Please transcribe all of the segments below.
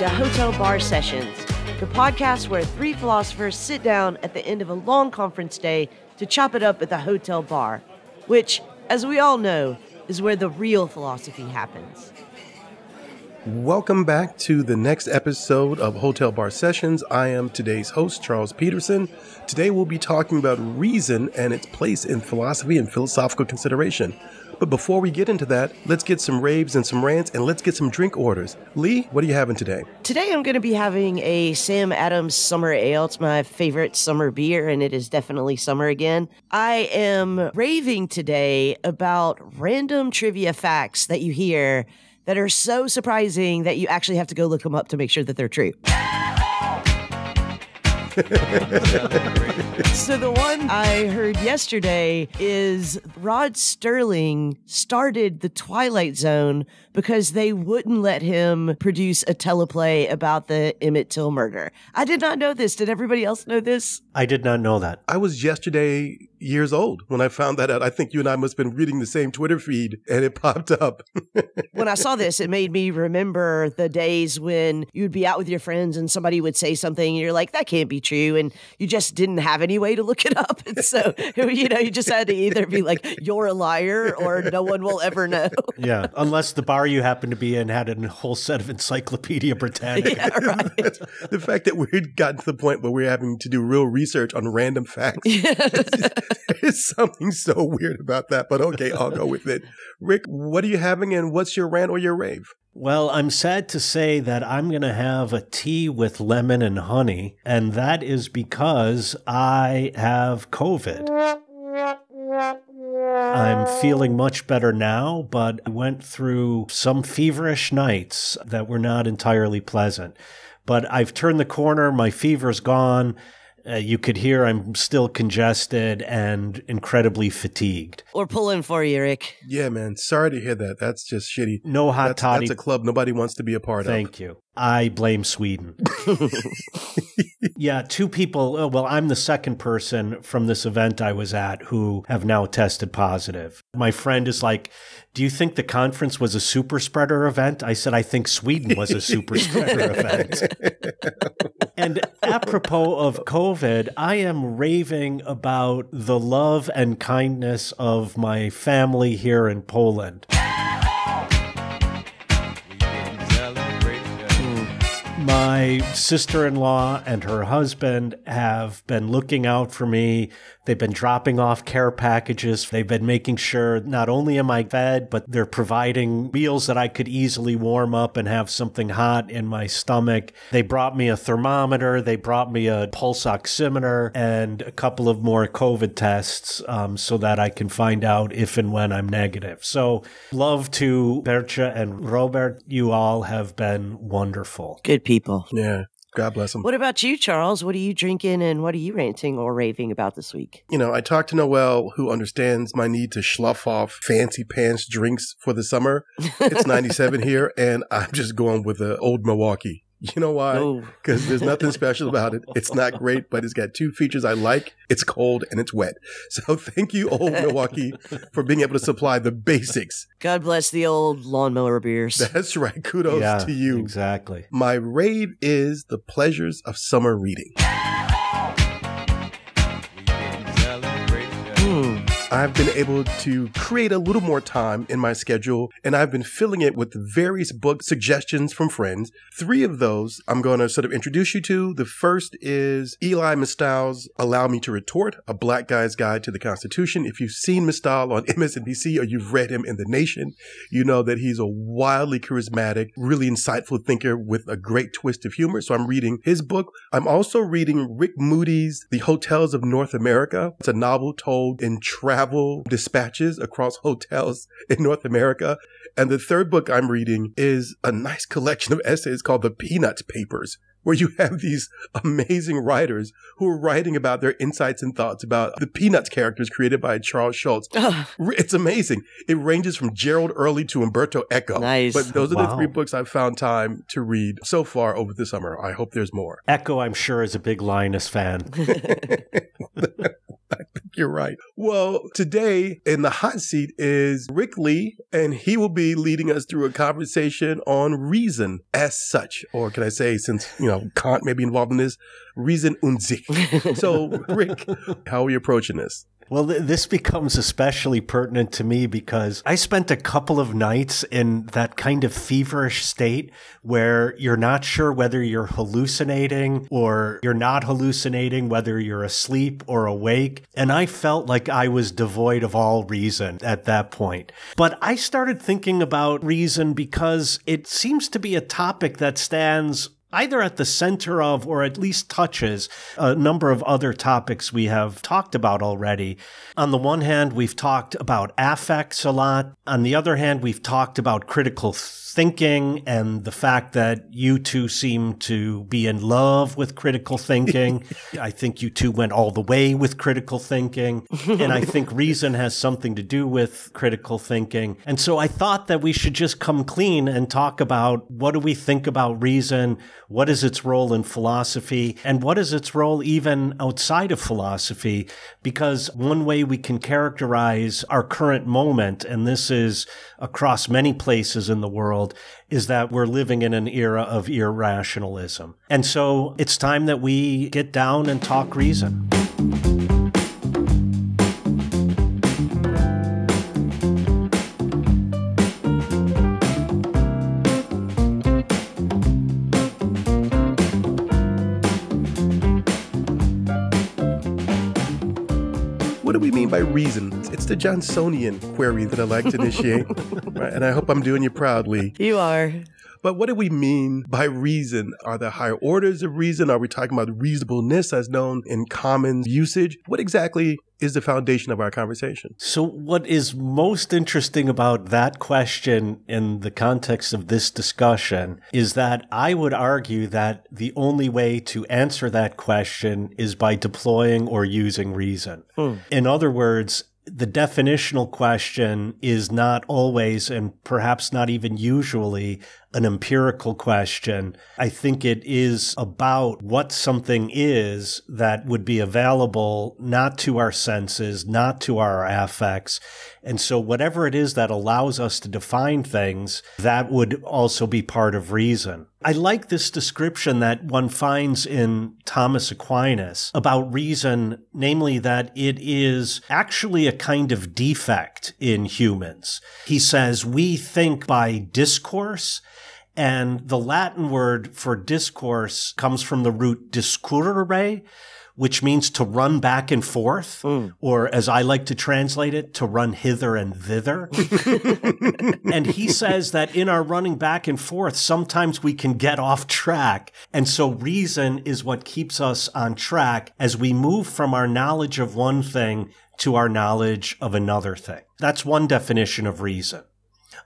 to Hotel Bar Sessions, the podcast where three philosophers sit down at the end of a long conference day to chop it up at the hotel bar, which, as we all know, is where the real philosophy happens. Welcome back to the next episode of Hotel Bar Sessions. I am today's host, Charles Peterson. Today we'll be talking about reason and its place in philosophy and philosophical consideration. But before we get into that, let's get some raves and some rants and let's get some drink orders. Leigh, what are you having today? Today I'm going to be having a Sam Adams Summer Ale. It's my favorite summer beer, and it is definitely summer again. I am raving today about random trivia facts that you hear that are so surprising that you actually have to go look them up to make sure that they're true. so the one I heard yesterday is Rod Serling started the Twilight Zone because they wouldn't let him produce a teleplay about the Emmett Till murder. I did not know this. Did everybody else know this? I did not know that. I was yesterday years old when I found that out. I think you and I must have been reading the same Twitter feed and it popped up. when I saw this, it made me remember the days when you'd be out with your friends and somebody would say something and you're like, that can't be true. And you just didn't have any way to look it up. And so, you know, you just had to either be like, you're a liar or no one will ever know. yeah. Unless the bar you happen to be in had a whole set of Encyclopedia Britannica. Yeah, right. the fact that we'd gotten to the point where we're having to do real research on random facts. There's something so weird about that, but okay, I'll go with it. Rick, what are you having and what's your rant or your rave? Well, I'm sad to say that I'm going to have a tea with lemon and honey, and that is because I have COVID. I'm feeling much better now, but I went through some feverish nights that were not entirely pleasant. But I've turned the corner, my fever's gone. Uh, you could hear I'm still congested and incredibly fatigued. We're pulling for you, Rick. Yeah, man. Sorry to hear that. That's just shitty. No hot that's, toddy. That's a club nobody wants to be a part Thank of. Thank you. I blame Sweden. yeah, two people. uh, Well, I'm the second person from this event I was at who have now tested positive. My friend is like, Do you think the conference was a super spreader event? I said, I think Sweden was a super spreader event. and apropos of COVID, I am raving about the love and kindness of my family here in Poland. My sister in law and her husband have been looking out for me. They've been dropping off care packages. They've been making sure not only am I fed, but they're providing meals that I could easily warm up and have something hot in my stomach. They brought me a thermometer. They brought me a pulse oximeter and a couple of more COVID tests um, so that I can find out if and when I'm negative. So, love to Bercha and Robert. You all have been wonderful. Good people. Yeah. God bless them. What about you, Charles? What are you drinking and what are you ranting or raving about this week? You know, I talked to Noel, who understands my need to slough off fancy pants drinks for the summer. It's 97 here, and I'm just going with the old Milwaukee. You know why? Because there's nothing special about it. It's not great, but it's got two features I like. It's cold and it's wet. So thank you, old Milwaukee, for being able to supply the basics. God bless the old lawnmower beers. That's right. Kudos yeah, to you. Exactly. My rave is the pleasures of summer reading. I've been able to create a little more time in my schedule, and I've been filling it with various book suggestions from friends. Three of those I'm going to sort of introduce you to. The first is Elie Mystal's Allow Me to Retort, A Black Guy's Guide to the Constitution. If you've seen Mystal on MSNBC or you've read him in The Nation, you know that he's a wildly charismatic, really insightful thinker with a great twist of humor. So I'm reading his book. I'm also reading Rick Moody's The Hotels of North America. It's a novel told in travel travel dispatches across hotels in North America. And the third book I'm reading is a nice collection of essays called The Peanuts Papers, where you have these amazing writers who are writing about their insights and thoughts about the Peanuts characters created by Charles Schulz. it's amazing. It ranges from Gerald Early to Umberto Eco. Nice. But those are Wow. the three books I've found time to read so far over the summer. I hope there's more. Eco, I'm sure, is a big Linus fan. I think you're right. Well, today in the hot seat is Rick Lee, and he will be leading us through a conversation on reason as such. Or can I say, since, you know, Kant may be involved in this, reason und sich. So, Rick, how are you approaching this? Well, th- this becomes especially pertinent to me because I spent a couple of nights in that kind of feverish state where you're not sure whether you're hallucinating or you're not hallucinating, whether you're asleep or awake. And I felt like I was devoid of all reason at that point. But I started thinking about reason because it seems to be a topic that stands either at the center of or at least touches a number of other topics we have talked about already. On the one hand, we've talked about affects a lot. On the other hand, we've talked about critical thinking and the fact that you two seem to be in love with critical thinking. I think you two went all the way with critical thinking. and I think reason has something to do with critical thinking. And so I thought that we should just come clean and talk about what do we think about reason? What is its role in philosophy? And what is its role even outside of philosophy? Because one way we can characterize our current moment, and this is across many places in the world, is that we're living in an era of irrationalism. And so it's time that we get down and talk reason. What do we mean by reason? It's the Johnsonian query that I like to initiate, right? and I hope I'm doing you proudly. You are. But what do we mean by reason? Are there higher orders of reason? Are we talking about reasonableness as known in common usage? What exactly is the foundation of our conversation? So, what is most interesting about that question in the context of this discussion is that I would argue that the only way to answer that question is by deploying or using reason. Hmm. In other words, the definitional question is not always and perhaps not even usually an empirical question. I think it is about what something is that would be available not to our senses, not to our affects. And so whatever it is that allows us to define things, that would also be part of reason. I like this description that one finds in Thomas Aquinas about reason, namely that it is actually a kind of defect in humans. He says we think by discourse and the Latin word for discourse comes from the root discurrere, which means to run back and forth, mm. or as I like to translate it, to run hither and thither. and he says that in our running back and forth, sometimes we can get off track. And so reason is what keeps us on track as we move from our knowledge of one thing to our knowledge of another thing. That's one definition of reason.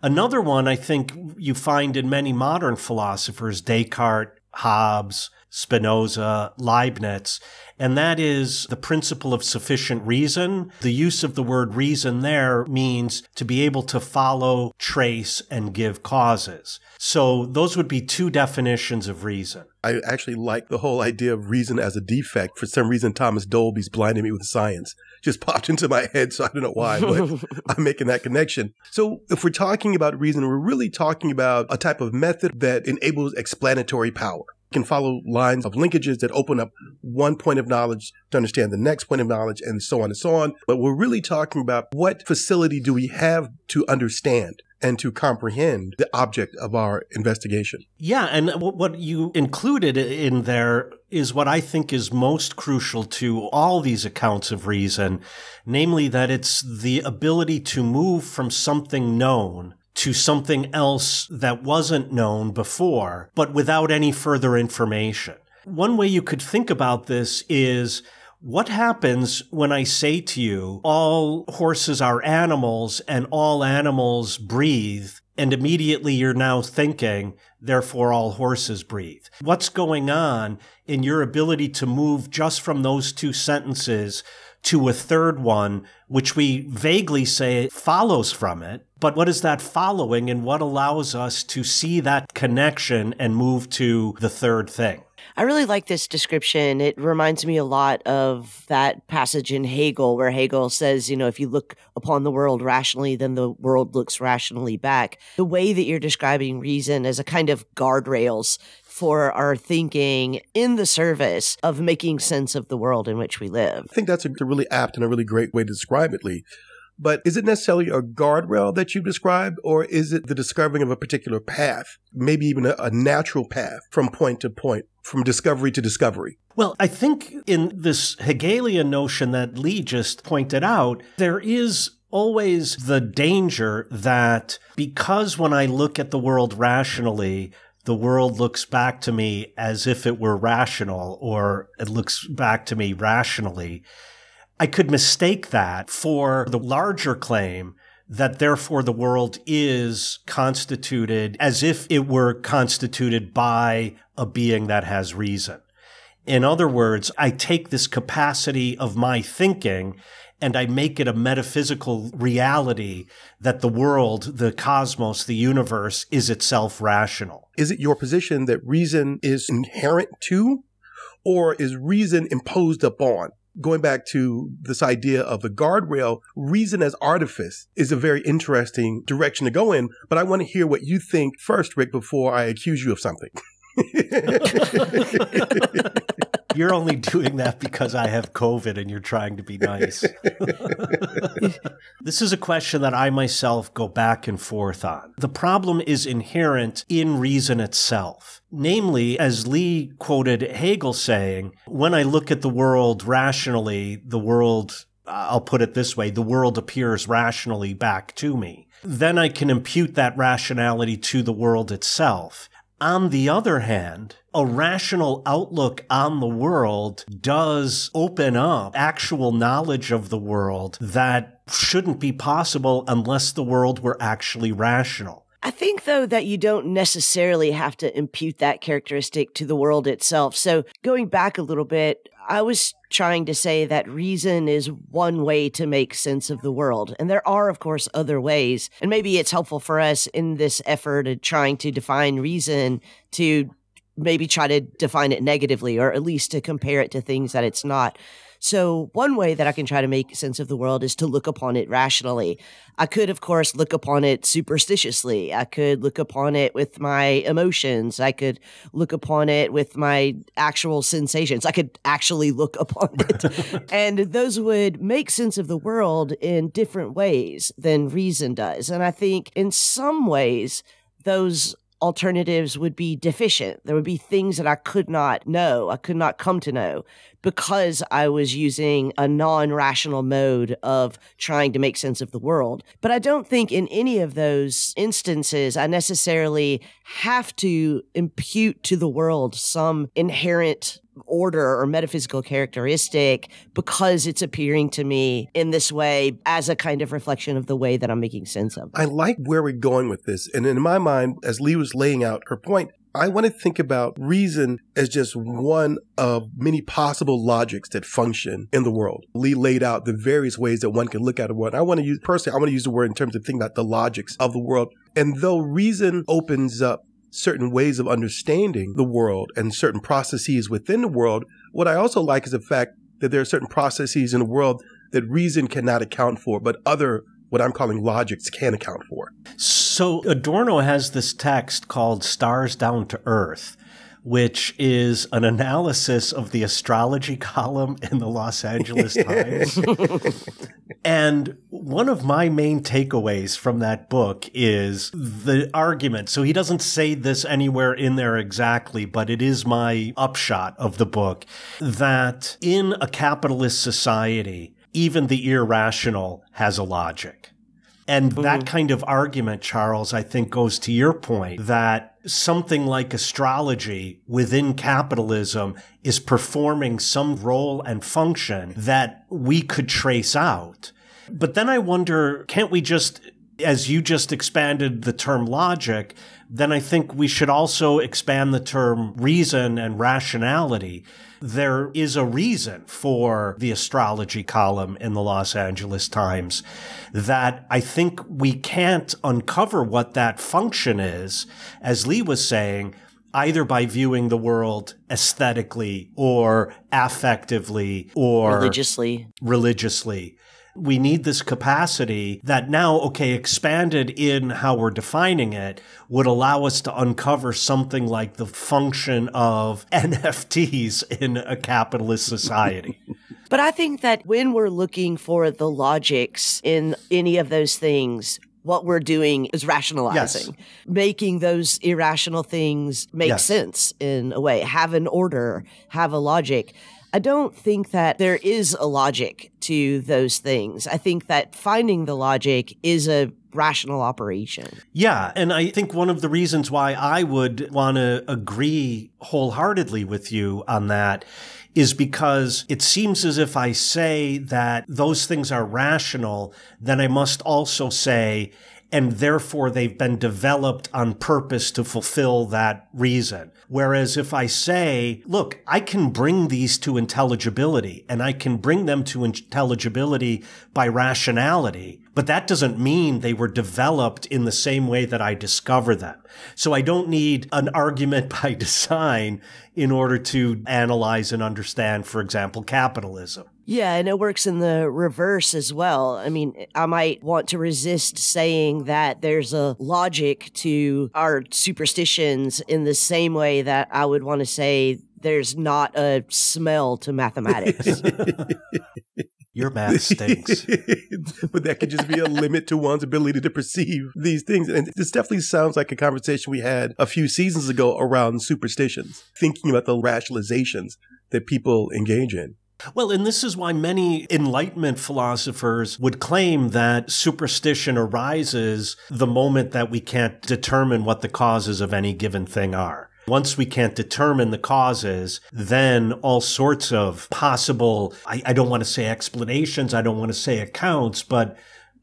Another one I think you find in many modern philosophers, Descartes, Hobbes, Spinoza, Leibniz, and that is the principle of sufficient reason. The use of the word reason there means to be able to follow, trace, and give causes. So those would be two definitions of reason. I actually like the whole idea of reason as a defect. For some reason, Thomas Dolby's blinding me with science. Just popped into my head, so I don't know why, but I'm making that connection. So if we're talking about reason, we're really talking about a type of method that enables explanatory power can follow lines of linkages that open up one point of knowledge to understand the next point of knowledge and so on and so on. But we're really talking about what facility do we have to understand and to comprehend the object of our investigation. Yeah, and what you included in there is what I think is most crucial to all these accounts of reason, namely that it's the ability to move from something known to something else that wasn't known before, but without any further information. One way you could think about this is what happens when I say to you, all horses are animals and all animals breathe? And immediately you're now thinking, therefore all horses breathe. What's going on in your ability to move just from those two sentences to a third one, which we vaguely say follows from it. But what is that following and what allows us to see that connection and move to the third thing? I really like this description. It reminds me a lot of that passage in Hegel where Hegel says, you know, if you look upon the world rationally, then the world looks rationally back. The way that you're describing reason as a kind of guardrails for our thinking in the service of making sense of the world in which we live. I think that's a really apt and a really great way to describe it, Lee. But is it necessarily a guardrail that you describe, or is it the discovering of a particular path, maybe even a, a, natural path from point to point, from discovery to discovery? Well, I think in this Hegelian notion that Leigh just pointed out, there is always the danger that because when I look at the world rationally, the world looks back to me as if it were rational or it looks back to me rationally. I could mistake that for the larger claim that therefore the world is constituted as if it were constituted by a being that has reason. In other words, I take this capacity of my thinking and I make it a metaphysical reality that the world, the cosmos, the universe is itself rational. Is it your position that reason is inherent to, or is reason imposed upon? Going back to this idea of the guardrail, reason as artifice is a very interesting direction to go in, but I want to hear what you think first, Rick, before I accuse you of something. You're only doing that because I have COVID and you're trying to be nice. this is a question that I myself go back and forth on. The problem is inherent in reason itself. Namely, as Leigh quoted Hegel saying, when I look at the world rationally, the world I'll put it this way, the world appears rationally back to me. Then I can impute that rationality to the world itself. On the other hand, a rational outlook on the world does open up actual knowledge of the world that shouldn't be possible unless the world were actually rational. I think, though, that you don't necessarily have to impute that characteristic to the world itself. So, going back a little bit, I was trying to say that reason is one way to make sense of the world. And there are, of course, other ways. And maybe it's helpful for us in this effort of trying to define reason to maybe try to define it negatively or at least to compare it to things that it's not. So one way that I can try to make sense of the world is to look upon it rationally. I could, of course, look upon it superstitiously. I could look upon it with my emotions. I could look upon it with my actual sensations. I could actually look upon it. and those would make sense of the world in different ways than reason does. And I think in some ways, those alternatives would be deficient. There would be things that I could not know, I could not come to know because I was using a non rational mode of trying to make sense of the world. But I don't think in any of those instances I necessarily have to impute to the world some inherent order or metaphysical characteristic because it's appearing to me in this way as a kind of reflection of the way that I'm making sense of. I like where we're going with this. And in my mind, as Leigh was laying out her point, I want to think about reason as just one of many possible logics that function in the world. Leigh laid out the various ways that one can look at a world. I want to use, personally, I want to use the word in terms of thinking about the logics of the world. And though reason opens up certain ways of understanding the world and certain processes within the world, what I also like is the fact that there are certain processes in the world that reason cannot account for, but other what I'm calling logics can account for. So Adorno has this text called Stars Down to Earth, which is an analysis of the astrology column in the Los Angeles Times. and one of my main takeaways from that book is the argument. So he doesn't say this anywhere in there exactly, but it is my upshot of the book that in a capitalist society, even the irrational has a logic. And that kind of argument, Charles, I think goes to your point that something like astrology within capitalism is performing some role and function that we could trace out. But then I wonder, can't we just, as you just expanded the term logic, then I think we should also expand the term reason and rationality there is a reason for the astrology column in the Los Angeles Times that I think we can't uncover what that function is, as Leigh was saying, either by viewing the world aesthetically or affectively or religiously. Religiously. We need this capacity that now, okay, expanded in how we're defining it would allow us to uncover something like the function of NFTs in a capitalist society. But I think that when we're looking for the logics in any of those things, what we're doing is rationalizing, yes. making those irrational things make yes. sense in a way, have an order, have a logic. I don't think that there is a logic to those things. I think that finding the logic is a rational operation. Yeah. And I think one of the reasons why I would want to agree wholeheartedly with you on that is because it seems as if I say that those things are rational, then I must also say, and therefore they've been developed on purpose to fulfill that reason. Whereas if I say, look, I can bring these to intelligibility and I can bring them to intelligibility by rationality, but that doesn't mean they were developed in the same way that I discover them. So I don't need an argument by design in order to analyze and understand, for example, capitalism. Yeah, and it works in the reverse as well. I mean, I might want to resist saying that there's a logic to our superstitions in the same way that I would want to say there's not a smell to mathematics. Your math stinks. but that could just be a limit to one's ability to perceive these things. And this definitely sounds like a conversation we had a few seasons ago around superstitions, thinking about the rationalizations that people engage in. Well, and this is why many Enlightenment philosophers would claim that superstition arises the moment that we can't determine what the causes of any given thing are. Once we can't determine the causes, then all sorts of possible, I, I don't want to say explanations, I don't want to say accounts, but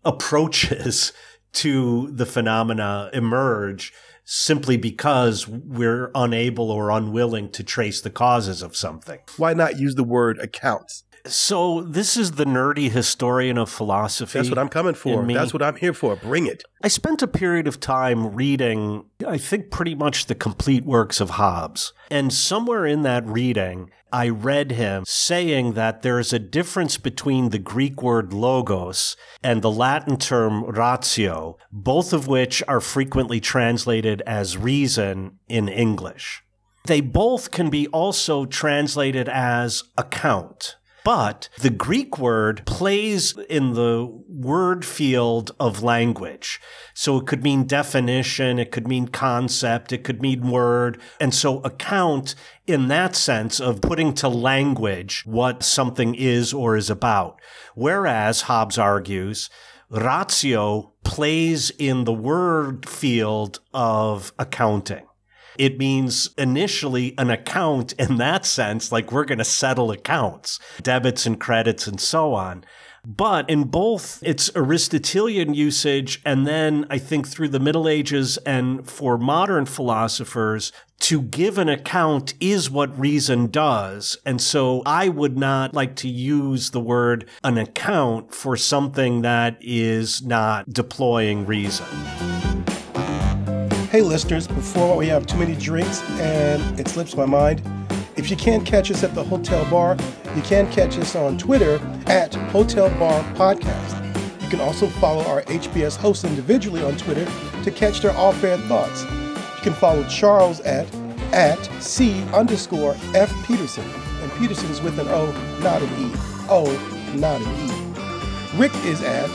approaches to the phenomena emerge simply because we're unable or unwilling to trace the causes of something. Why not use the word accounts? So this is the nerdy historian of philosophy. That's what I'm coming for. That's what I'm here for. Bring it. I spent a period of time reading, I think, pretty much the complete works of Hobbes. And somewhere in that reading, I read him saying that there is a difference between the Greek word logos and the Latin term ratio, both of which are frequently translated as reason in English. They both can be also translated as account. But the Greek word plays in the word field of language. So it could mean definition, it could mean concept, it could mean word. And so account in that sense of putting to language what something is or is about. Whereas Hobbes argues, ratio plays in the word field of accounting. It means initially an account in that sense, like we're going to settle accounts, debits and credits and so on. But in both, it's Aristotelian usage, and then I think through the Middle Ages and for modern philosophers, to give an account is what reason does. And so I would not like to use the word an account for something that is not deploying reason. Hey, listeners, before we have too many drinks and it slips my mind, if you can't catch us at the hotel bar, you can catch us on Twitter at Hotel Bar Podcast. You can also follow our HBS hosts individually on Twitter to catch their off-air thoughts. You can follow Charles at at C underscore F Peterson. And Peterson is with an O, not an E. O, not an E. Rick is at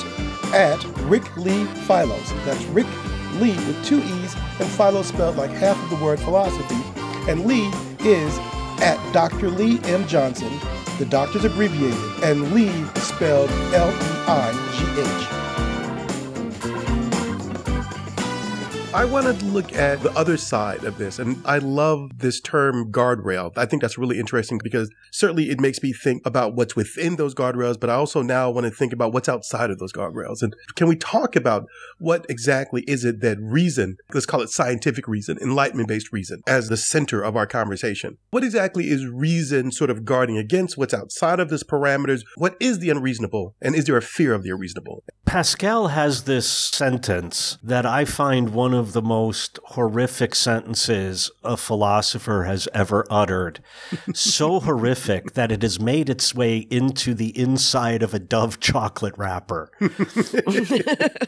at Rick Lee Philos. That's Rick Lee with two E's and Philo spelled like half of the word philosophy. And Leigh is at Dr. Leigh M. Johnson. The doctor's abbreviated, and Leigh spelled L E I G H. I wanted to look at the other side of this, and I love this term guardrail. I think that's really interesting because certainly it makes me think about what's within those guardrails, but I also now want to think about what's outside of those guardrails. And can we talk about what exactly is it that reason, let's call it scientific reason, enlightenment based reason, as the center of our conversation? What exactly is reason sort of guarding against? What's outside of this parameters? What is the unreasonable? And is there a fear of the unreasonable? Pascal has this sentence that I find one of of the most horrific sentences a philosopher has ever uttered. so horrific that it has made its way into the inside of a Dove chocolate wrapper.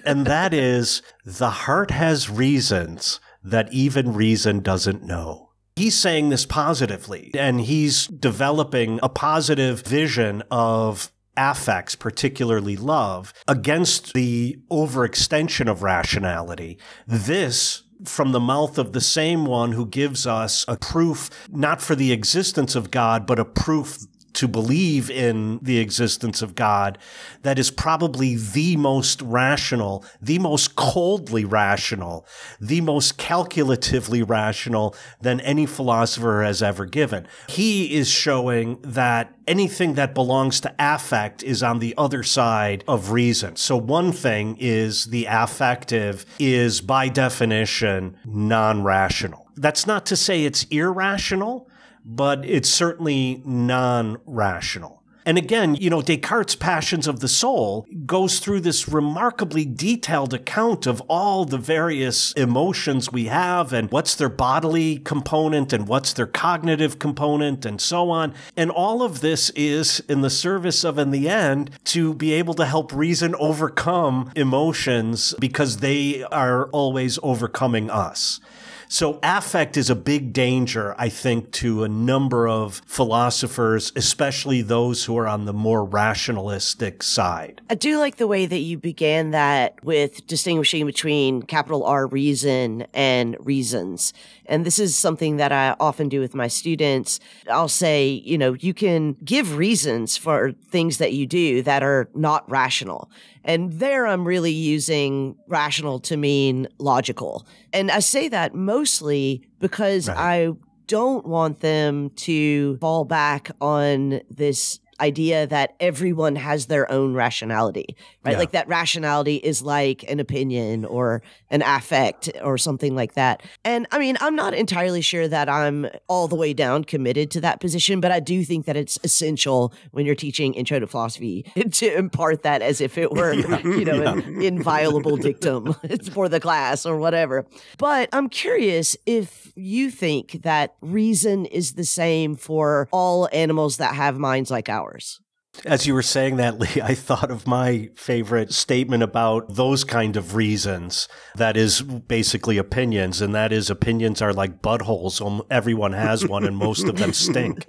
and that is the heart has reasons that even reason doesn't know. He's saying this positively, and he's developing a positive vision of affects, particularly love, against the overextension of rationality. This from the mouth of the same one who gives us a proof, not for the existence of God, but a proof to believe in the existence of God that is probably the most rational, the most coldly rational, the most calculatively rational than any philosopher has ever given. He is showing that anything that belongs to affect is on the other side of reason. So one thing is the affective is by definition non-rational. That's not to say it's irrational but it's certainly non rational. And again, you know, Descartes' Passions of the Soul goes through this remarkably detailed account of all the various emotions we have and what's their bodily component and what's their cognitive component and so on. And all of this is in the service of, in the end, to be able to help reason overcome emotions because they are always overcoming us. So affect is a big danger, I think, to a number of philosophers, especially those who are on the more rationalistic side. I do like the way that you began that with distinguishing between capital R reason and reasons. And this is something that I often do with my students. I'll say, you know, you can give reasons for things that you do that are not rational. And there I'm really using rational to mean logical. And I say that mostly because right. I don't want them to fall back on this idea that everyone has their own rationality, right? Yeah. Like that rationality is like an opinion or an affect or something like that. And I mean, I'm not entirely sure that I'm all the way down committed to that position, but I do think that it's essential when you're teaching intro to philosophy to impart that as if it were, yeah. you know, yeah. an inviolable dictum for the class or whatever. But I'm curious if you think that reason is the same for all animals that have minds like ours hours. As you were saying that, Leigh, I thought of my favorite statement about those kind of reasons. That is basically opinions, and that is opinions are like buttholes. Um, everyone has one, and most of them stink.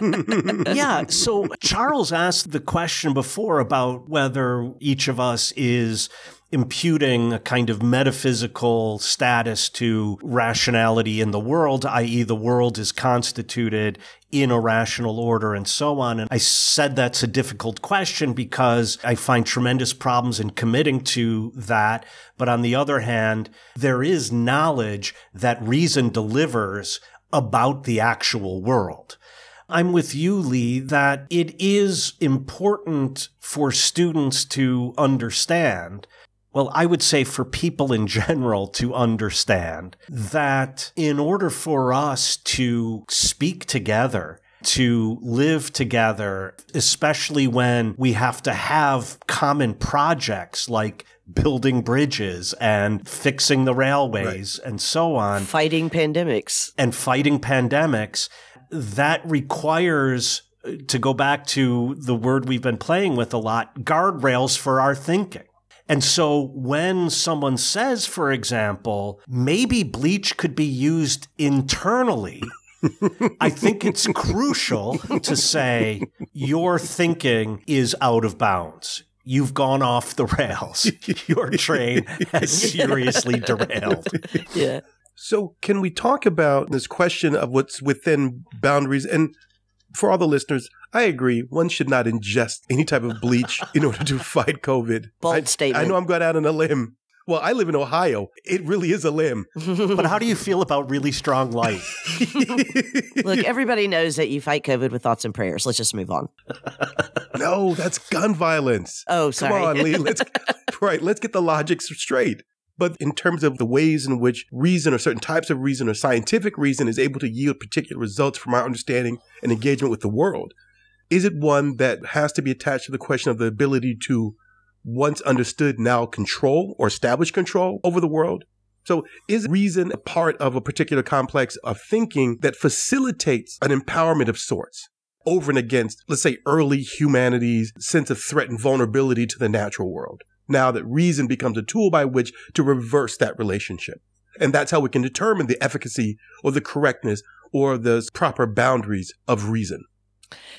yeah. So Charles asked the question before about whether each of us is imputing a kind of metaphysical status to rationality in the world, i.e., the world is constituted in a rational order and so on. And I said that's a difficult question because I find tremendous problems in committing to that. But on the other hand, there is knowledge that reason delivers about the actual world. I'm with you, Leigh, that it is important for students to understand well, I would say for people in general to understand that in order for us to speak together, to live together, especially when we have to have common projects like building bridges and fixing the railways right. and so on. Fighting pandemics. And fighting pandemics. That requires, uh, to go back to the word we've been playing with a lot, guardrails for our thinking. And so when someone says, for example, maybe bleach could be used internally, I think it's crucial to say your thinking is out of bounds. You've gone off the rails. Your train has seriously derailed. Yeah. So, can we talk about this question of what's within boundaries? And for all the listeners, I agree. One should not ingest any type of bleach in order to fight COVID. Bold I, statement. I know I'm going out on a limb. Well, I live in Ohio. It really is a limb. but how do you feel about really strong light? Look, everybody knows that you fight COVID with thoughts and prayers. Let's just move on. no, that's gun violence. Oh, sorry. Come on, Leigh. Let's right. Let's get the logic straight. But in terms of the ways in which reason or certain types of reason or scientific reason is able to yield particular results from our understanding and engagement with the world, is it one that has to be attached to the question of the ability to once understood now control or establish control over the world? So is reason a part of a particular complex of thinking that facilitates an empowerment of sorts? over and against, let's say, early humanity's sense of threat and vulnerability to the natural world. Now that reason becomes a tool by which to reverse that relationship. And that's how we can determine the efficacy or the correctness or the proper boundaries of reason.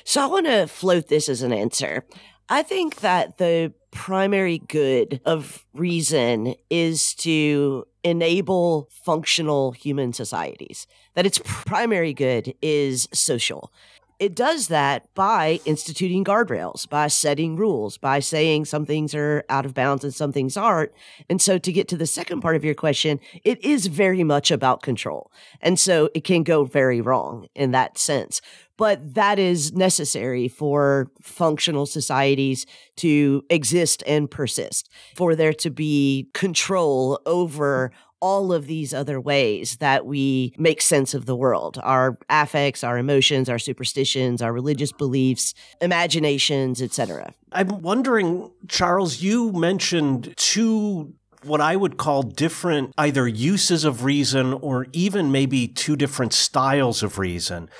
So I want to float this as an answer. I think that the primary good of reason is to enable functional human societies, that its primary good is social it does that by instituting guardrails, by setting rules, by saying some things are out of bounds and some things aren't. And so to get to the second part of your question, it is very much about control. And so it can go very wrong in that sense. But that is necessary for functional societies to exist and persist, for there to be control over all of these other ways that we make sense of the world our affects our emotions our superstitions our religious beliefs imaginations etc i'm wondering charles you mentioned two what I would call different either uses of reason or even maybe two different styles of reason.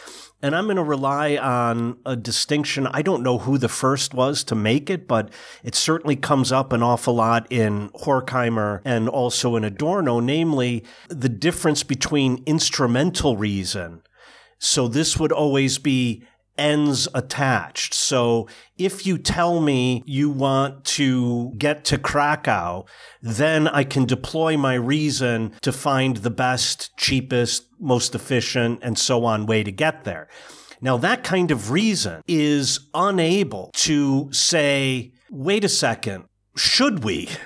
And I'm going to rely on a distinction. I don't know who the first was to make it, but it certainly comes up an awful lot in Horkheimer and also in Adorno, namely the difference between instrumental reason. So this would always be ends attached. So if you tell me you want to get to Krakow, then I can deploy my reason to find the best, cheapest, most efficient, and so on way to get there. Now, that kind of reason is unable to say, wait a second, should we?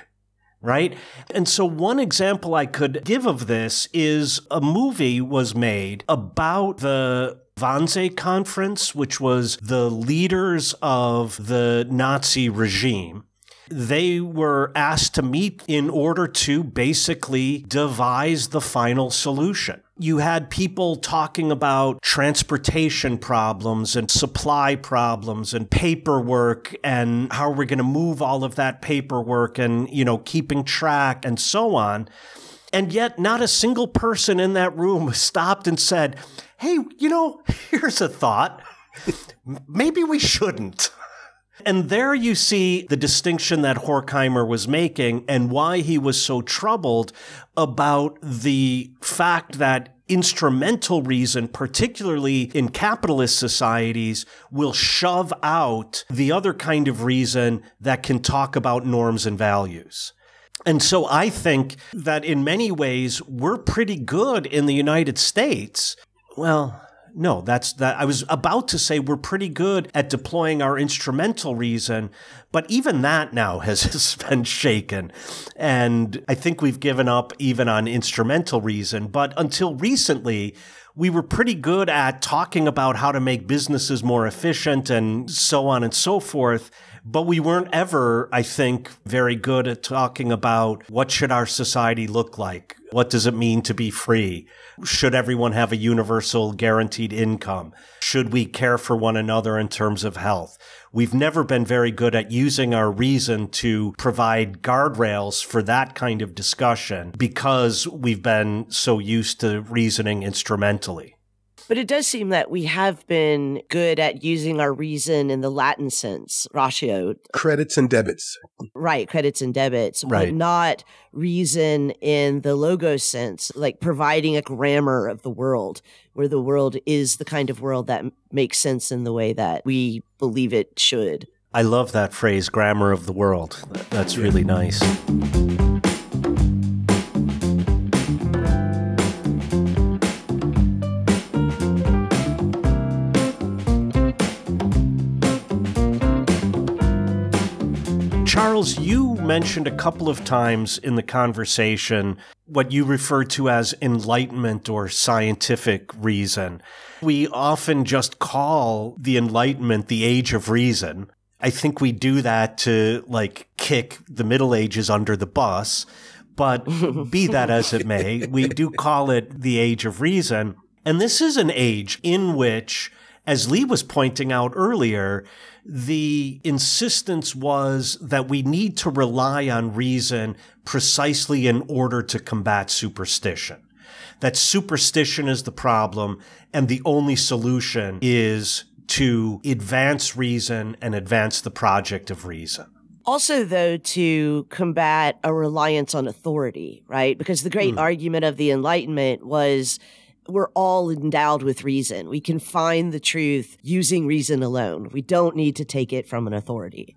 right? And so one example I could give of this is a movie was made about the Wannsee Conference, which was the leaders of the Nazi regime. They were asked to meet in order to basically devise the final solution. You had people talking about transportation problems and supply problems and paperwork and how we're going to move all of that paperwork and, you know, keeping track and so on. And yet, not a single person in that room stopped and said, Hey, you know, here's a thought. Maybe we shouldn't. And there you see the distinction that Horkheimer was making and why he was so troubled about the fact that instrumental reason, particularly in capitalist societies, will shove out the other kind of reason that can talk about norms and values. And so I think that in many ways, we're pretty good in the United States. Well, no, that's that. I was about to say we're pretty good at deploying our instrumental reason, but even that now has been shaken. And I think we've given up even on instrumental reason. But until recently, we were pretty good at talking about how to make businesses more efficient and so on and so forth. But we weren't ever, I think, very good at talking about what should our society look like? What does it mean to be free? Should everyone have a universal guaranteed income? Should we care for one another in terms of health? We've never been very good at using our reason to provide guardrails for that kind of discussion because we've been so used to reasoning instrumentally. But it does seem that we have been good at using our reason in the Latin sense, ratio. Credits and debits. Right, credits and debits, right. but not reason in the logos sense, like providing a grammar of the world, where the world is the kind of world that makes sense in the way that we believe it should. I love that phrase, grammar of the world. That's really nice. Charles, you mentioned a couple of times in the conversation what you refer to as enlightenment or scientific reason. We often just call the enlightenment the age of reason. I think we do that to like kick the Middle Ages under the bus. But be that as it may, we do call it the age of reason. And this is an age in which as Leigh was pointing out earlier, the insistence was that we need to rely on reason precisely in order to combat superstition. That superstition is the problem and the only solution is to advance reason and advance the project of reason. Also, though, to combat a reliance on authority, right? Because the great mm. argument of the Enlightenment was we're all endowed with reason. We can find the truth using reason alone. We don't need to take it from an authority.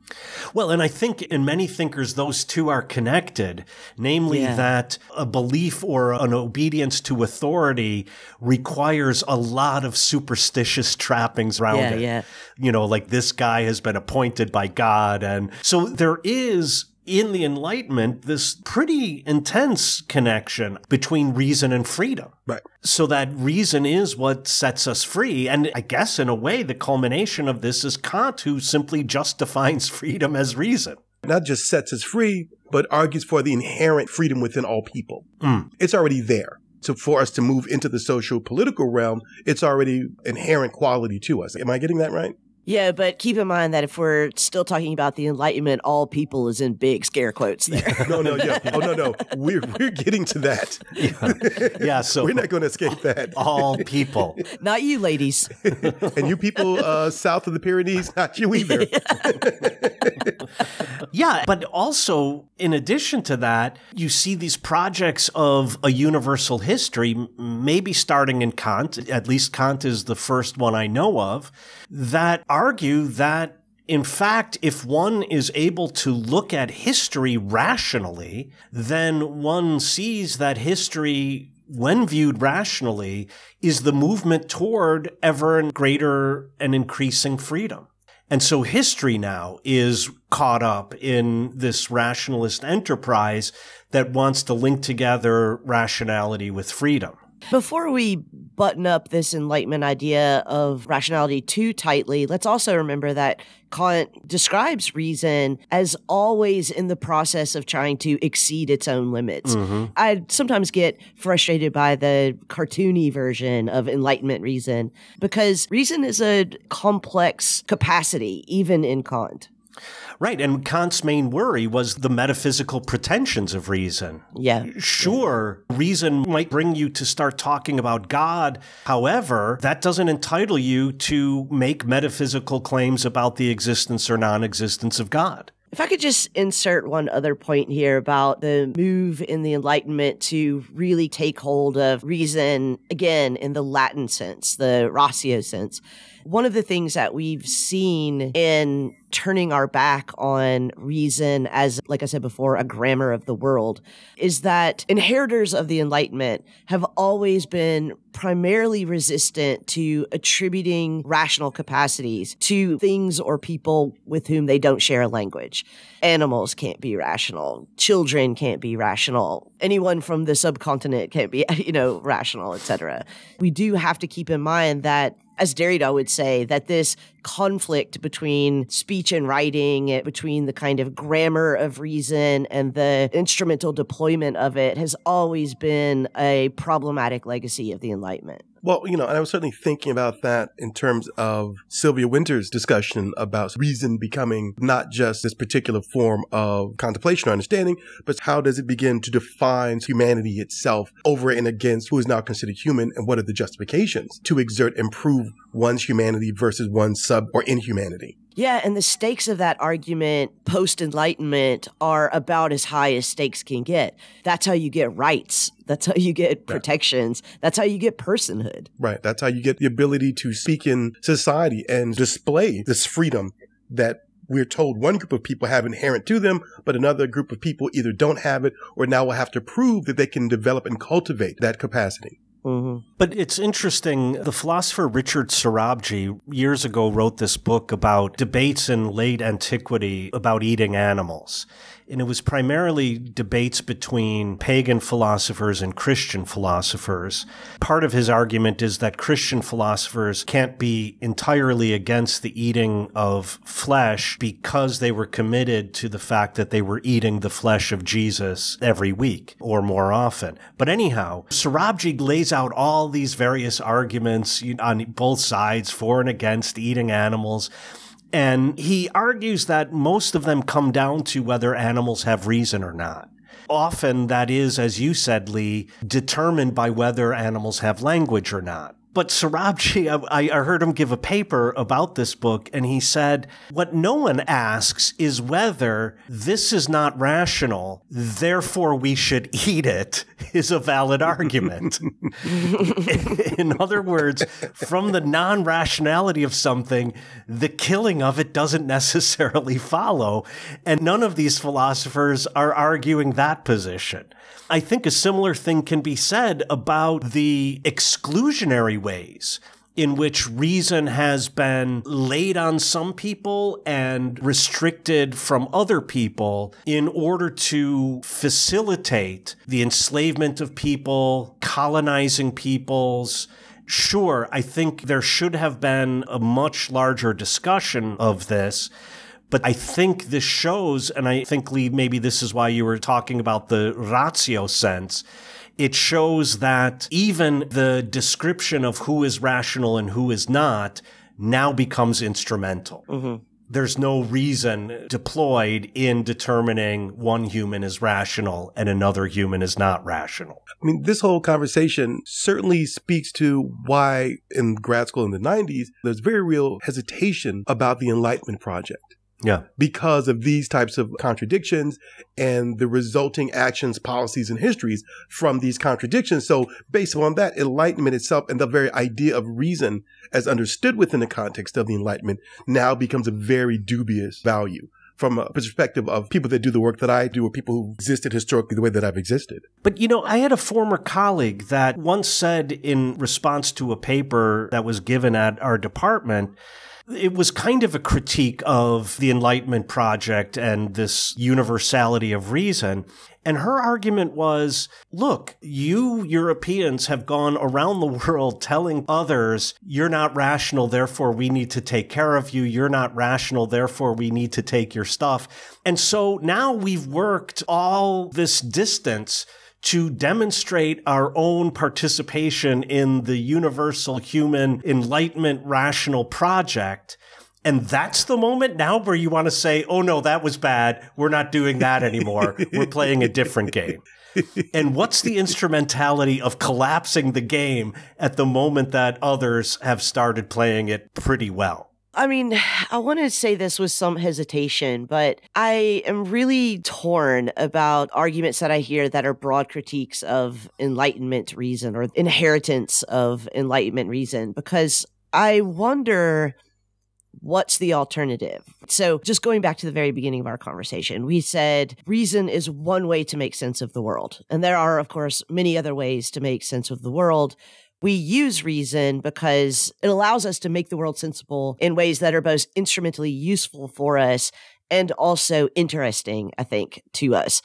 Well, and I think in many thinkers, those two are connected, namely yeah. that a belief or an obedience to authority requires a lot of superstitious trappings around yeah, it. Yeah. You know, like this guy has been appointed by God. And so there is in the Enlightenment this pretty intense connection between reason and freedom. Right. So that reason is what sets us free. And I guess in a way, the culmination of this is Kant, who simply just defines freedom as reason. Not just sets us free, but argues for the inherent freedom within all people. Mm. It's already there. So for us to move into the social political realm, it's already inherent quality to us. Am I getting that right? Yeah, but keep in mind that if we're still talking about the Enlightenment, all people is in big scare quotes there. no, no, yeah. Oh, no, no. We're, we're getting to that. Yeah, yeah so we're not going to escape that. All people. not you, ladies. and you people uh, south of the Pyrenees, not you either. yeah, but also, in addition to that, you see these projects of a universal history, maybe starting in Kant, at least Kant is the first one I know of, that argue that in fact, if one is able to look at history rationally, then one sees that history, when viewed rationally, is the movement toward ever greater and increasing freedom. And so history now is caught up in this rationalist enterprise that wants to link together rationality with freedom. Before we button up this Enlightenment idea of rationality too tightly, let's also remember that Kant describes reason as always in the process of trying to exceed its own limits. Mm-hmm. I sometimes get frustrated by the cartoony version of Enlightenment reason because reason is a complex capacity, even in Kant. Right. And Kant's main worry was the metaphysical pretensions of reason. Yeah. Sure, yeah. reason might bring you to start talking about God. However, that doesn't entitle you to make metaphysical claims about the existence or non existence of God. If I could just insert one other point here about the move in the Enlightenment to really take hold of reason, again, in the Latin sense, the ratio sense. One of the things that we've seen in turning our back on reason as, like I said before, a grammar of the world is that inheritors of the Enlightenment have always been primarily resistant to attributing rational capacities to things or people with whom they don't share a language. Animals can't be rational. Children can't be rational. Anyone from the subcontinent can't be, you know, rational, etc. We do have to keep in mind that as Derrida would say, that this conflict between speech and writing, eh, between the kind of grammar of reason and the instrumental deployment of it, has always been a problematic legacy of the Enlightenment. Well, you know, and I was certainly thinking about that in terms of Sylvia Wynter's discussion about reason becoming not just this particular form of contemplation or understanding, but how does it begin to define humanity itself over and against who is now considered human and what are the justifications to exert improve one's humanity versus one's sub or inhumanity. Yeah, and the stakes of that argument post enlightenment are about as high as stakes can get. That's how you get rights. That's how you get protections. Right. That's how you get personhood. Right. That's how you get the ability to speak in society and display this freedom that we're told one group of people have inherent to them, but another group of people either don't have it or now will have to prove that they can develop and cultivate that capacity. Mm-hmm. But it's interesting. The philosopher Richard Sorabji years ago wrote this book about debates in late antiquity about eating animals and it was primarily debates between pagan philosophers and Christian philosophers. Part of his argument is that Christian philosophers can't be entirely against the eating of flesh because they were committed to the fact that they were eating the flesh of Jesus every week or more often. But anyhow, Sorabji lays out all these various arguments on both sides for and against eating animals. And he argues that most of them come down to whether animals have reason or not. Often that is, as you said, Leigh, determined by whether animals have language or not. But Sorabji, I, I heard him give a paper about this book, and he said, What no one asks is whether this is not rational, therefore we should eat it, is a valid argument. In other words, from the non rationality of something, the killing of it doesn't necessarily follow. And none of these philosophers are arguing that position. I think a similar thing can be said about the exclusionary ways in which reason has been laid on some people and restricted from other people in order to facilitate the enslavement of people, colonizing peoples. Sure, I think there should have been a much larger discussion of this. But I think this shows, and I think, Leigh, maybe this is why you were talking about the ratio sense. It shows that even the description of who is rational and who is not now becomes instrumental. Mm-hmm there's no reason deployed in determining one human is rational and another human is not rational. I mean, this whole conversation certainly speaks to why in grad school in the 90s, there's very real hesitation about the Enlightenment Project. Yeah. Because of these types of contradictions and the resulting actions, policies, and histories from these contradictions. So based on that, enlightenment itself and the very idea of reason as understood within the context of the enlightenment now becomes a very dubious value from a perspective of people that do the work that I do or people who existed historically the way that I've existed. But you know, I had a former colleague that once said in response to a paper that was given at our department it was kind of a critique of the Enlightenment Project and this universality of reason. And her argument was, look, you Europeans have gone around the world telling others, you're not rational, therefore we need to take care of you. You're not rational, therefore we need to take your stuff. And so now we've worked all this distance to demonstrate our own participation in the universal human enlightenment rational project. And that's the moment now where you want to say, oh no, that was bad. We're not doing that anymore. We're playing a different game. and what's the instrumentality of collapsing the game at the moment that others have started playing it pretty well? I mean, I want to say this with some hesitation, but I am really torn about arguments that I hear that are broad critiques of Enlightenment reason or inheritance of Enlightenment reason because I wonder what's the alternative? So, just going back to the very beginning of our conversation, we said reason is one way to make sense of the world. And there are, of course, many other ways to make sense of the world we use reason because it allows us to make the world sensible in ways that are both instrumentally useful for us and also interesting, I think, to us.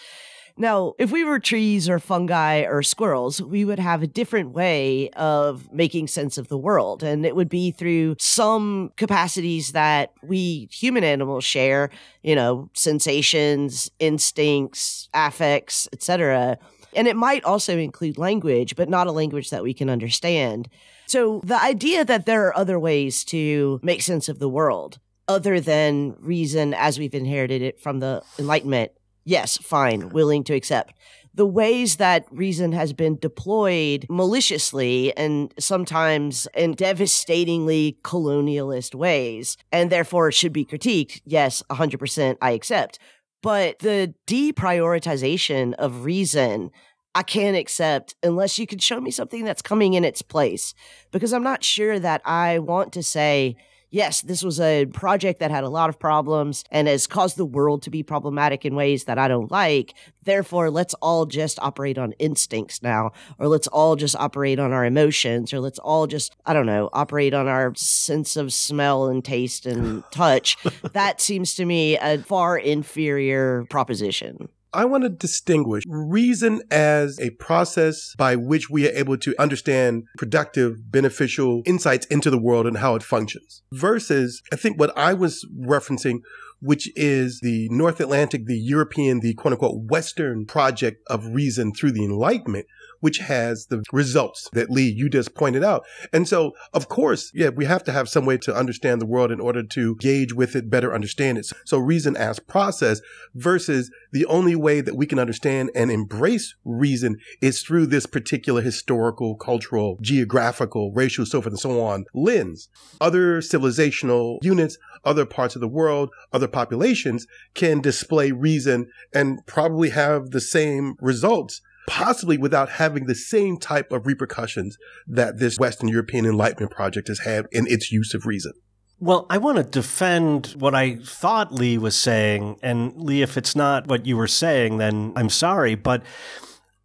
Now, if we were trees or fungi or squirrels, we would have a different way of making sense of the world. And it would be through some capacities that we human animals share, you know, sensations, instincts, affects, etc and it might also include language, but not a language that we can understand. So the idea that there are other ways to make sense of the world other than reason as we've inherited it from the Enlightenment, yes, fine, willing to accept. The ways that reason has been deployed maliciously and sometimes in devastatingly colonialist ways, and therefore should be critiqued, yes, 100% I accept. But the deprioritization of reason, I can't accept unless you can show me something that's coming in its place. Because I'm not sure that I want to say, yes, this was a project that had a lot of problems and has caused the world to be problematic in ways that I don't like. Therefore, let's all just operate on instincts now, or let's all just operate on our emotions, or let's all just, I don't know, operate on our sense of smell and taste and touch. that seems to me a far inferior proposition. I want to distinguish reason as a process by which we are able to understand productive, beneficial insights into the world and how it functions versus I think what I was referencing which is the North Atlantic, the European, the quote unquote Western project of reason through the Enlightenment, which has the results that Leigh, you just pointed out. And so, of course, yeah, we have to have some way to understand the world in order to gauge with it, better understand it. So reason as process versus the only way that we can understand and embrace reason is through this particular historical, cultural, geographical, racial, so forth and so on lens. Other civilizational units, other parts of the world, other populations can display reason and probably have the same results possibly without having the same type of repercussions that this Western European Enlightenment project has had in its use of reason. Well, I want to defend what I thought Leigh was saying. And Leigh, if it's not what you were saying, then I'm sorry. But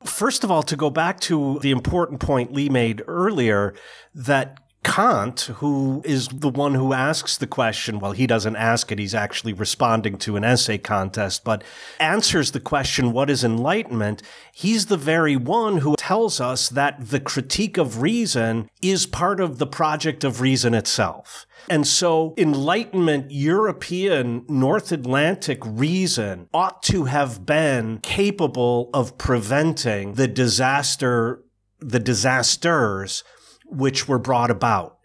first of all, to go back to the important point Leigh made earlier, that Kant, who is the one who asks the question, well, he doesn't ask it, he's actually responding to an essay contest, but answers the question, what is enlightenment? He's the very one who tells us that the critique of reason is part of the project of reason itself. And so Enlightenment European North Atlantic reason ought to have been capable of preventing the disaster, the disasters which were brought about.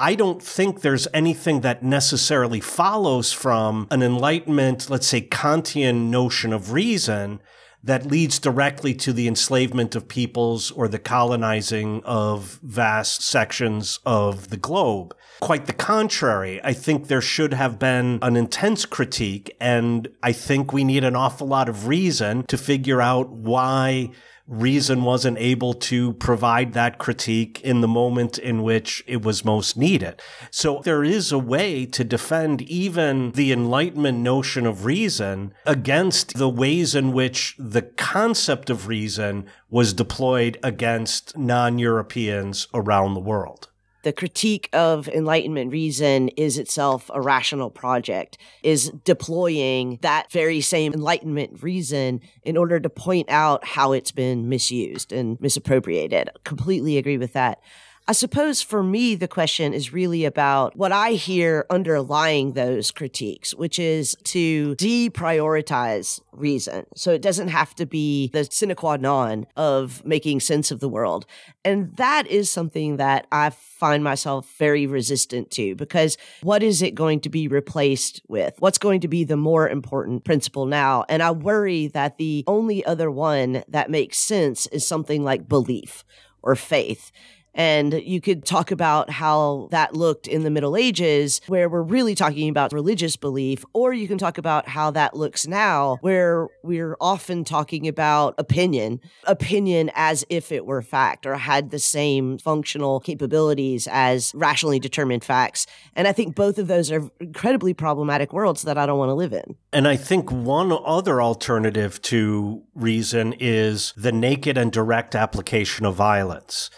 I don't think there's anything that necessarily follows from an Enlightenment, let's say Kantian notion of reason that leads directly to the enslavement of peoples or the colonizing of vast sections of the globe. Quite the contrary. I think there should have been an intense critique, and I think we need an awful lot of reason to figure out why Reason wasn't able to provide that critique in the moment in which it was most needed. So there is a way to defend even the Enlightenment notion of reason against the ways in which the concept of reason was deployed against non-Europeans around the world the critique of Enlightenment reason is itself a rational project, is deploying that very same Enlightenment reason in order to point out how it's been misused and misappropriated. Completely agree with that. I suppose for me, the question is really about what I hear underlying those critiques, which is to deprioritize reason. So it doesn't have to be the sine qua non of making sense of the world. And that is something that I find myself very resistant to because what is it going to be replaced with? What's going to be the more important principle now? And I worry that the only other one that makes sense is something like belief or faith. And you could talk about how that looked in the Middle Ages, where we're really talking about religious belief, or you can talk about how that looks now, where we're often talking about opinion, opinion as if it were fact or had the same functional capabilities as rationally determined facts. And I think both of those are incredibly problematic worlds that I don't want to live in. And I think one other alternative to reason is the naked and direct application of violence.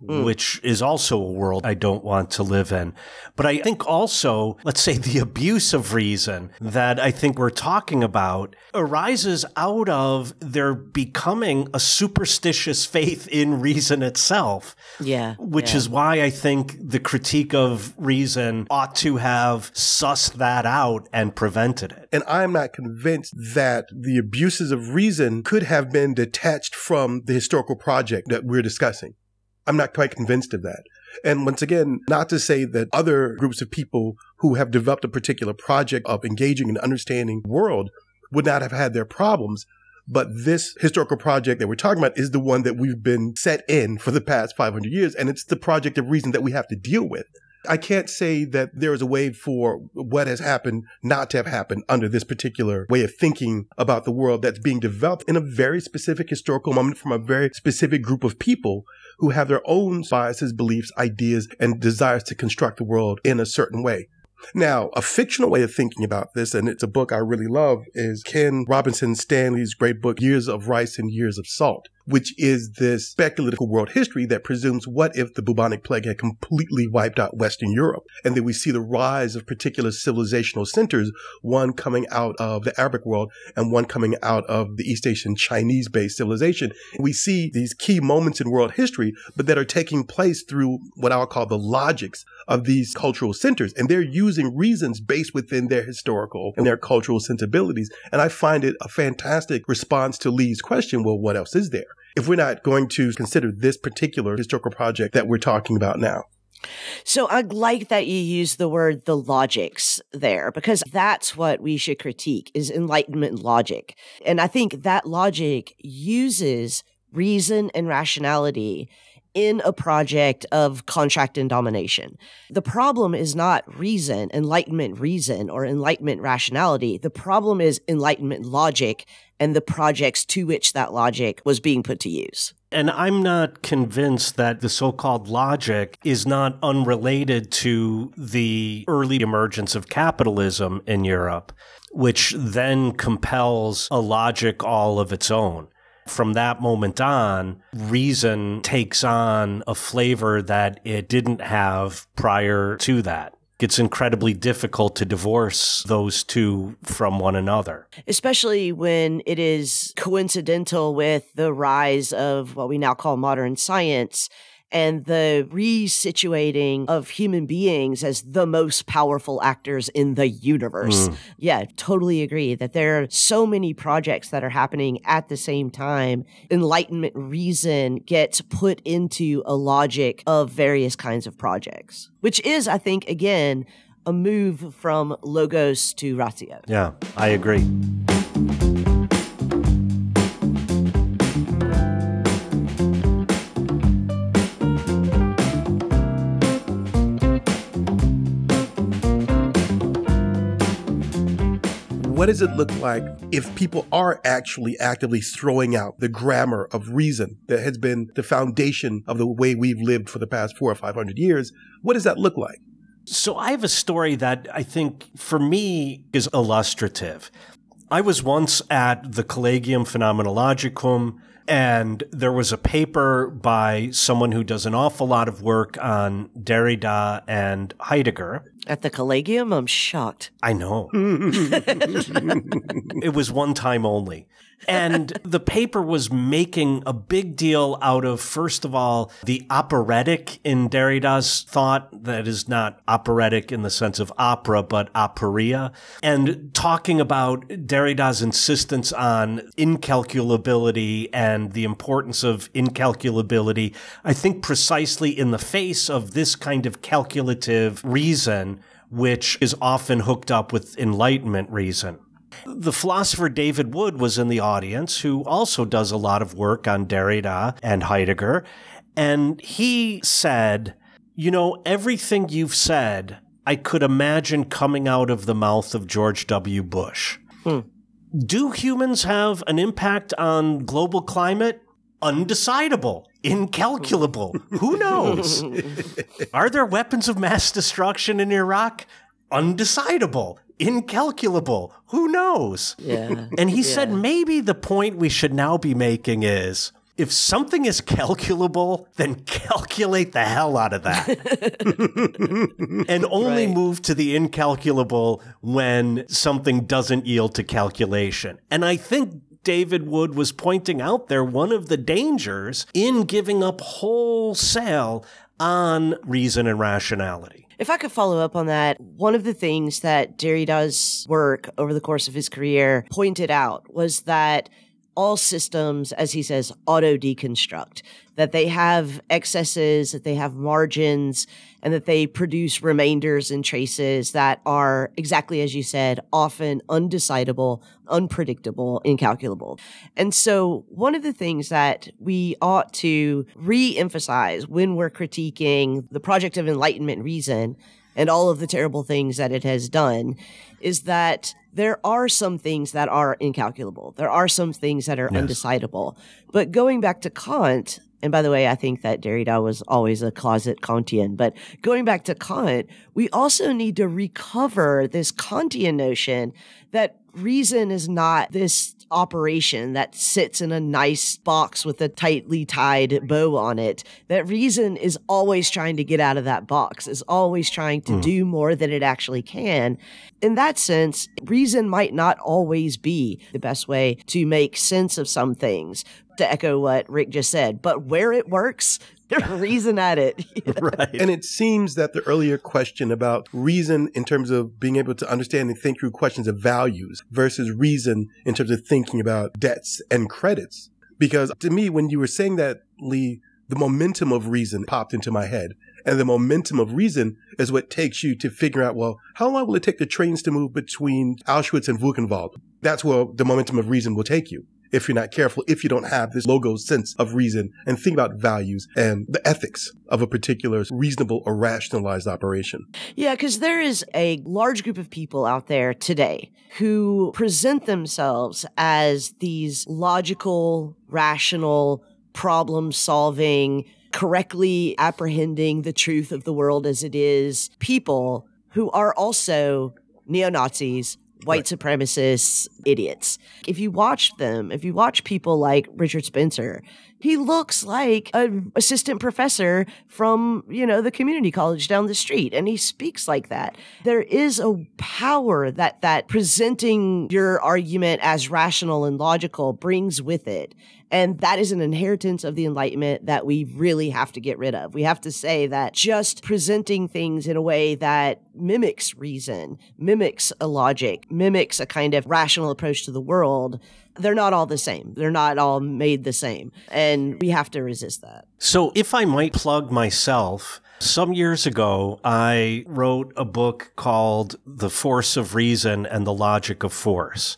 Mm. which is also a world I don't want to live in. But I think also, let's say the abuse of reason that I think we're talking about arises out of there becoming a superstitious faith in reason itself. Yeah. Which yeah. is why I think the critique of reason ought to have sussed that out and prevented it. And I'm not convinced that the abuses of reason could have been detached from the historical project that we're discussing. I'm not quite convinced of that. And once again, not to say that other groups of people who have developed a particular project of engaging and understanding the world would not have had their problems. But this historical project that we're talking about is the one that we've been set in for the past 500 years. And it's the project of reason that we have to deal with. I can't say that there is a way for what has happened not to have happened under this particular way of thinking about the world that's being developed in a very specific historical moment from a very specific group of people who have their own biases, beliefs, ideas, and desires to construct the world in a certain way. Now, a fictional way of thinking about this, and it's a book I really love, is Ken Robinson Stanley's great book, Years of Rice and Years of Salt which is this speculative world history that presumes what if the bubonic plague had completely wiped out Western Europe? And then we see the rise of particular civilizational centers, one coming out of the Arabic world and one coming out of the East Asian Chinese based civilization. We see these key moments in world history, but that are taking place through what I'll call the logics of these cultural centers. And they're using reasons based within their historical and their cultural sensibilities. And I find it a fantastic response to Leigh's question. Well, what else is there? If we're not going to consider this particular historical project that we're talking about now? So I like that you use the word the logics there because that's what we should critique is enlightenment logic. And I think that logic uses reason and rationality in a project of contract and domination. The problem is not reason, enlightenment reason, or enlightenment rationality. The problem is enlightenment logic and the projects to which that logic was being put to use. And I'm not convinced that the so called logic is not unrelated to the early emergence of capitalism in Europe, which then compels a logic all of its own. From that moment on, reason takes on a flavor that it didn't have prior to that it's incredibly difficult to divorce those two from one another. Especially when it is coincidental with the rise of what we now call modern science and the resituating of human beings as the most powerful actors in the universe. Mm. Yeah, totally agree that there are so many projects that are happening at the same time. Enlightenment reason gets put into a logic of various kinds of projects, which is, I think, again, a move from logos to ratio. Yeah, I agree. What does it look like if people are actually actively throwing out the grammar of reason that has been the foundation of the way we've lived for the past four or five hundred years? What does that look like? So I have a story that I think for me is illustrative. I was once at the Collegium Phenomenologicum and there was a paper by someone who does an awful lot of work on Derrida and Heidegger. At the Collegium? I'm shocked. I know. it was one time only. And the paper was making a big deal out of, first of all, the aporetic in Derrida's thought that is not operatic in the sense of opera, but aporia, and talking about Derrida's insistence on incalculability and the importance of incalculability. I think precisely in the face of this kind of calculative reason, which is often hooked up with enlightenment reason. The philosopher David Wood was in the audience, who also does a lot of work on Derrida and Heidegger. And he said, You know, everything you've said, I could imagine coming out of the mouth of George W. Bush. Hmm. Do humans have an impact on global climate? Undecidable, incalculable. Who knows? Are there weapons of mass destruction in Iraq? Undecidable incalculable. Who knows? Yeah. And he yeah. said maybe the point we should now be making is if something is calculable, then calculate the hell out of that. and only right. move to the incalculable when something doesn't yield to calculation. And I think David Wood was pointing out there one of the dangers in giving up wholesale on reason and rationality. If I could follow up on that, one of the things that Derrida's work over the course of his career pointed out was that all systems, as he says, auto deconstruct, that they have excesses, that they have margins, and that they produce remainders and traces that are exactly as you said, often undecidable, unpredictable, incalculable. And so one of the things that we ought to re-emphasize when we're critiquing the project of enlightenment reason and all of the terrible things that it has done is that there are some things that are incalculable. There are some things that are yes. undecidable. But going back to Kant, and by the way, I think that Derrida was always a closet Kantian. But going back to Kant, we also need to recover this Kantian notion that reason is not this operation that sits in a nice box with a tightly tied bow on it. That reason is always trying to get out of that box, is always trying to mm. do more than it actually can. In that sense, reason might not always be the best way to make sense of some things, to echo what Rick just said. But where it works, reason at it. right. And it seems that the earlier question about reason in terms of being able to understand and think through questions of values versus reason in terms of thinking about debts and credits Because to me, when you were saying that, Leigh, the momentum of reason popped into my head. And the momentum of reason is what takes you to figure out, well, how long will it take the trains to move between Auschwitz and Buchenwald? That's where the momentum of reason will take you. If you're not careful, if you don't have this logos sense of reason and think about values and the ethics of a particular reasonable or rationalized operation. Yeah, because there is a large group of people out there today who present themselves as these logical, rational, problem solving, correctly apprehending the truth of the world as it is people who are also neo Nazis, white right. supremacists, idiots. If you watch them, if you watch people like Richard Spencer, he looks like an assistant professor from, you know, the community college down the street and he speaks like that. There is a power that that presenting your argument as rational and logical brings with it. And that is an inheritance of the Enlightenment that we really have to get rid of. We have to say that just presenting things in a way that mimics reason, mimics a logic, mimics a kind of rational approach to the world they're not all the same. They're not all made the same. And we have to resist that. So, if I might plug myself, some years ago, I wrote a book called The Force of Reason and the Logic of Force.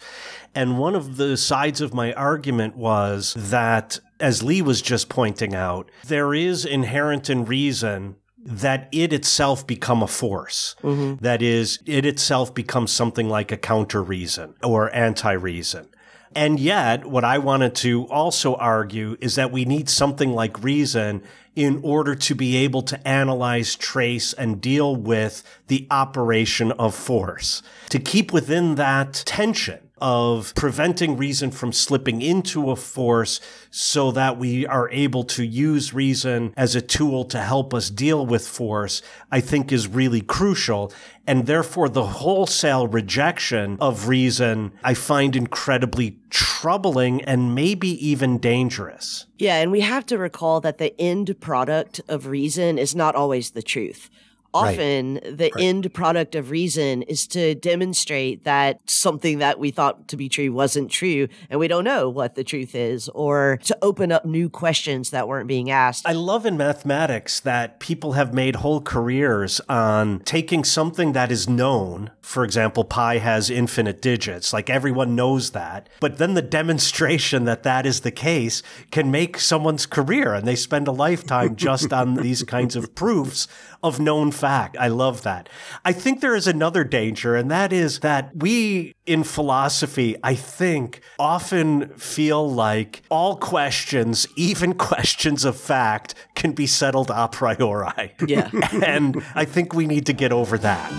And one of the sides of my argument was that, as Leigh was just pointing out, there is inherent in reason that it itself become a force. Mm-hmm. That is, it itself becomes something like a counter reason or anti reason. And yet, what I wanted to also argue is that we need something like reason in order to be able to analyze, trace, and deal with the operation of force. To keep within that tension of preventing reason from slipping into a force so that we are able to use reason as a tool to help us deal with force, I think is really crucial. And therefore, the wholesale rejection of reason I find incredibly troubling and maybe even dangerous. Yeah, and we have to recall that the end product of reason is not always the truth. Often right. the right. end product of reason is to demonstrate that something that we thought to be true wasn't true and we don't know what the truth is or to open up new questions that weren't being asked. I love in mathematics that people have made whole careers on taking something that is known. For example, pi has infinite digits. Like everyone knows that. But then the demonstration that that is the case can make someone's career and they spend a lifetime just on these kinds of proofs of known fact. I love that. I think there is another danger, and that is that we in philosophy, I think, often feel like all questions, even questions of fact, can be settled a priori. Yeah. and I think we need to get over that.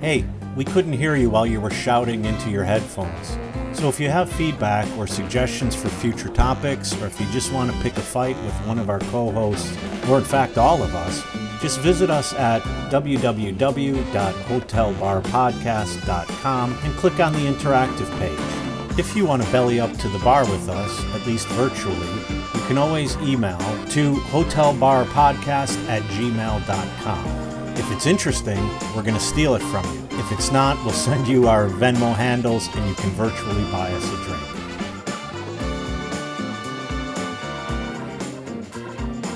Hey, we couldn't hear you while you were shouting into your headphones. So if you have feedback or suggestions for future topics, or if you just want to pick a fight with one of our co hosts, or in fact all of us, just visit us at www.hotelbarpodcast.com and click on the interactive page. If you want to belly up to the bar with us, at least virtually, you can always email to hotelbarpodcast at gmail.com. If it's interesting, we're going to steal it from you. If it's not, we'll send you our Venmo handles and you can virtually buy us a drink.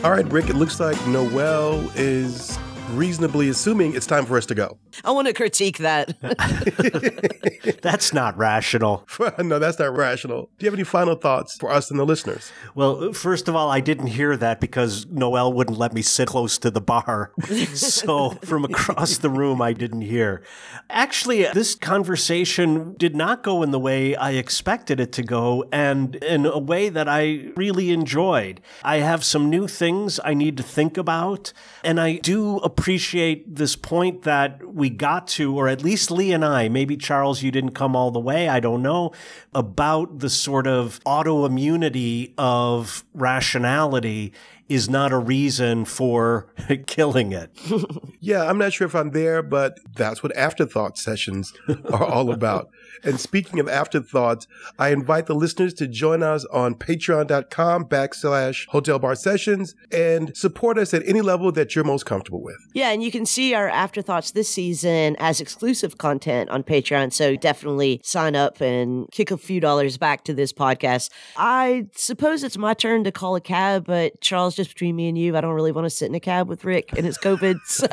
All right, Rick, it looks like Noel is reasonably assuming it's time for us to go. I want to critique that. that's not rational. no, that's not rational. Do you have any final thoughts for us and the listeners? Well, first of all, I didn't hear that because Noel wouldn't let me sit close to the bar. so from across the room, I didn't hear. Actually, this conversation did not go in the way I expected it to go and in a way that I really enjoyed. I have some new things I need to think about, and I do appreciate this point that we got to, or at least Leigh and I, maybe Charles, you didn't come all the way, I don't know, about the sort of autoimmunity of rationality is not a reason for killing it. yeah, I'm not sure if I'm there, but that's what afterthought sessions are all about. And speaking of afterthoughts, I invite the listeners to join us on patreon.com backslash hotel bar sessions and support us at any level that you're most comfortable with. Yeah, and you can see our afterthoughts this season as exclusive content on Patreon. So definitely sign up and kick a few dollars back to this podcast. I suppose it's my turn to call a cab, but Charles, just between me and you, I don't really want to sit in a cab with Rick and it's COVID. So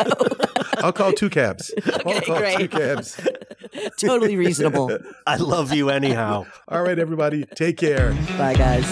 I'll call two cabs. Okay, I'll call great. two cabs. totally reasonable. I love you anyhow. All right, everybody, take care. Bye, guys.